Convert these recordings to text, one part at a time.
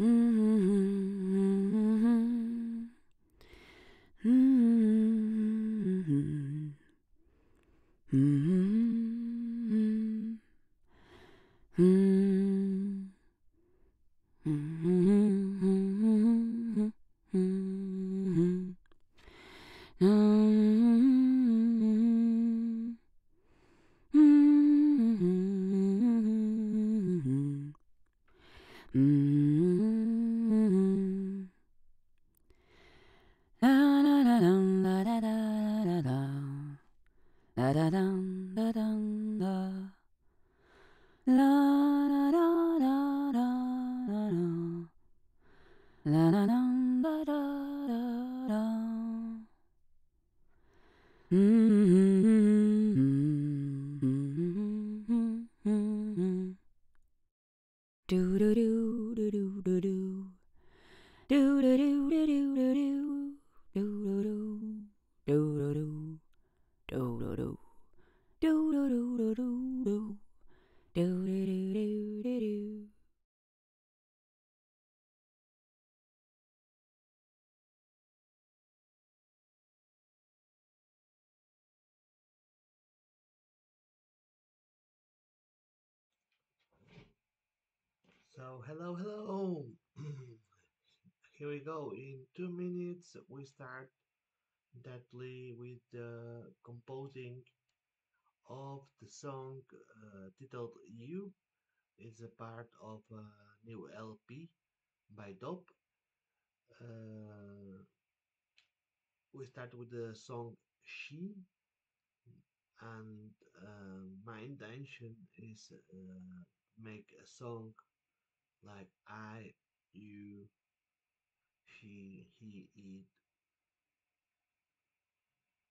Mm-hmm. Mm-hmm. So, hello, hello. Here we go. In two minutes, we start deadly with the composing of the song uh, titled You. It's a part of a new LP by DO'B. Uh, we start with the song She, and uh, my intention is uh, make a song like I, you, he, he, it,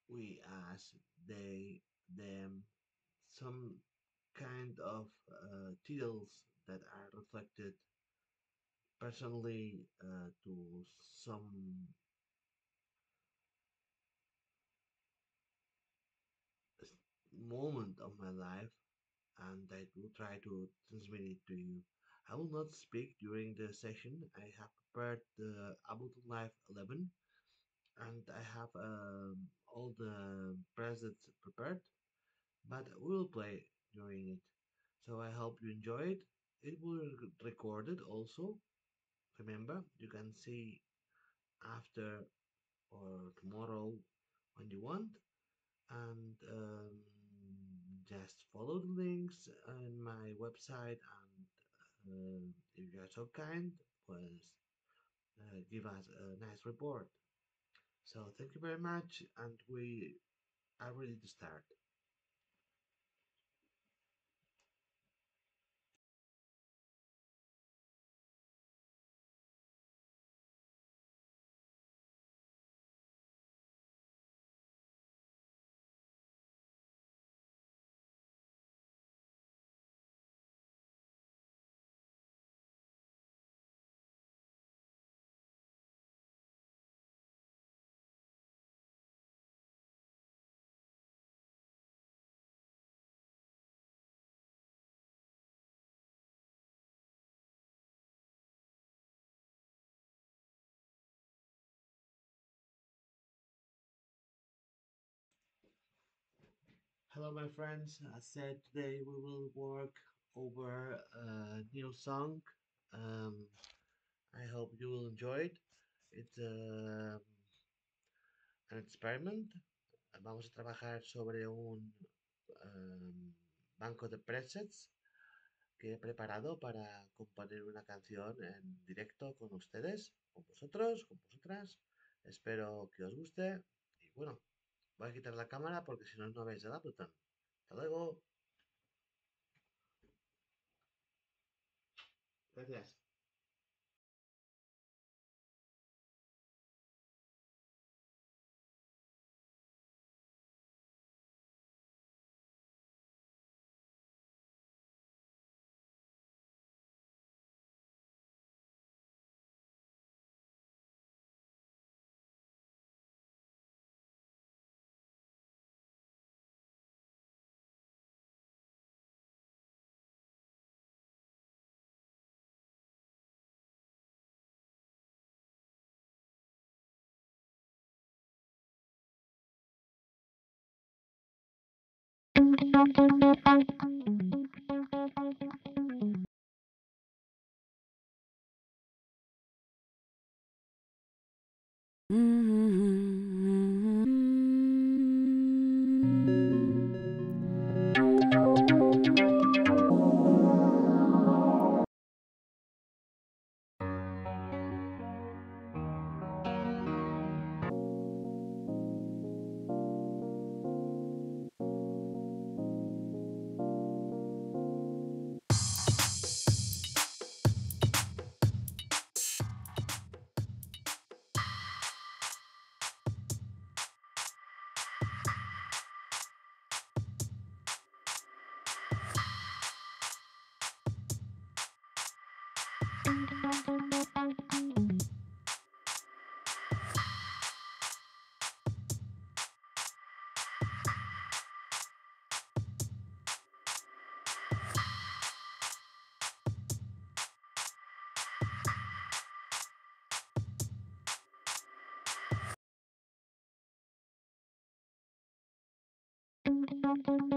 we, us, they, them, some kind of uh, titles that are reflected personally uh, to some moment of my life and I will try to transmit it to you. I will not speak during the session. I have prepared the Ableton Live 11 and I have um, all the presets prepared, but we will play during it. So I hope you enjoy it. It will be recorded also. Remember, you can see after or tomorrow when you want, and um, just follow the links on my website uh, if you are so kind, please uh, give us a nice report. So thank you very much, and we are ready to start. Hello, my friends. As said, today we will work over a new song. Um, I hope you will enjoy it. It's uh, an experiment. Vamos a trabajar sobre un um, banco de presets que he preparado para componer una canción en directo con ustedes, con vosotros, con vosotras. Espero que os guste. Y bueno, voy a quitar la cámara porque si no, no veis el Ableton. Hasta luego. Gracias. Mm. So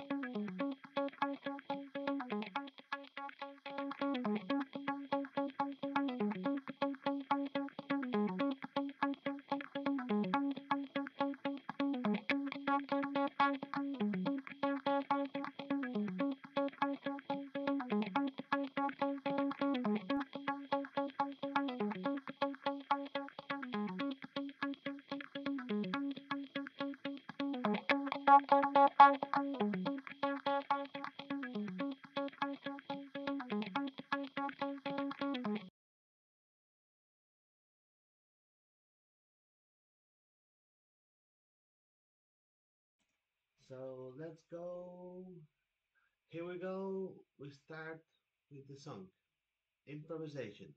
the song. Improvisation.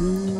Mm.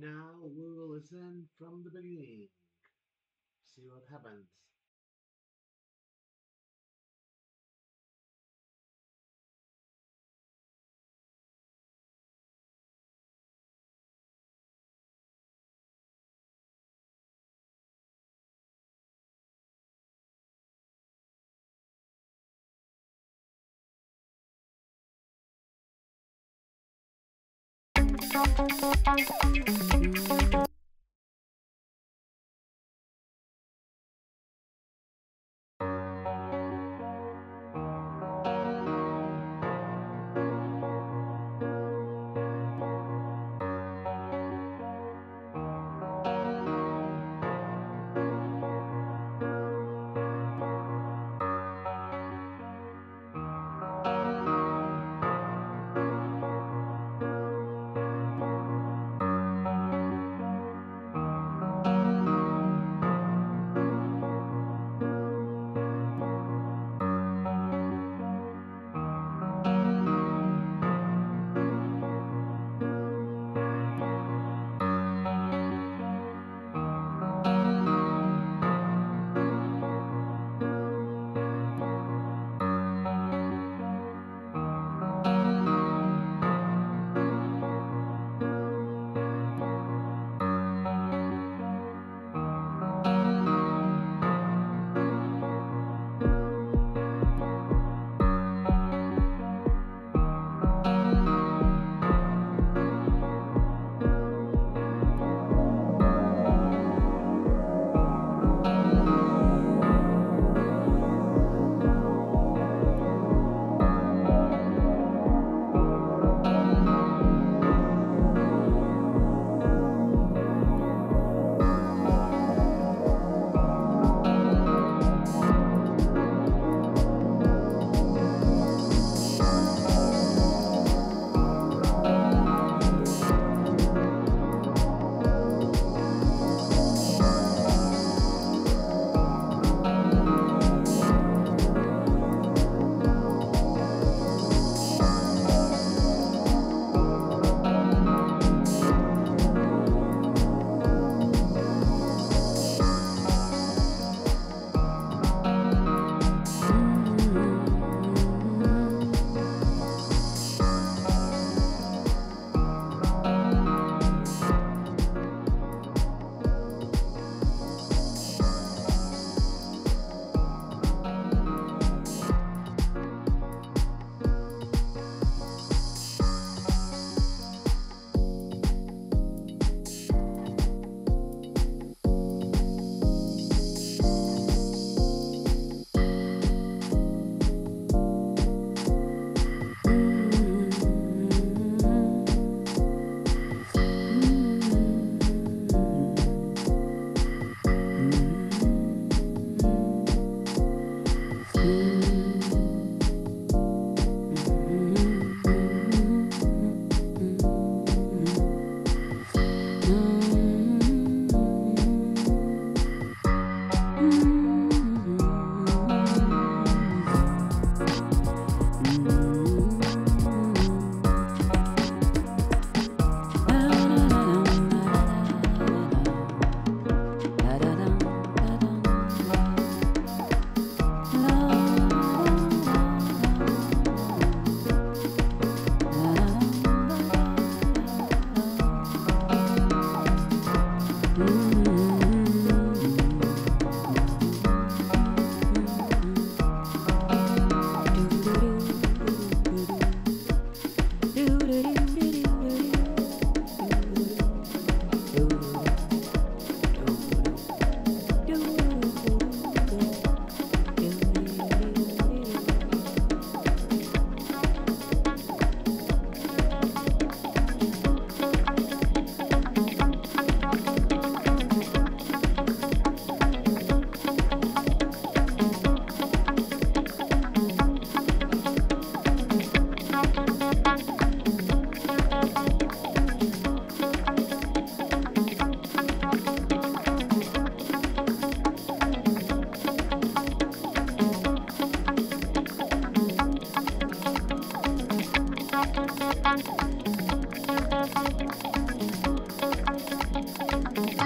Now we will listen from the beginning. See what happens. Thank you.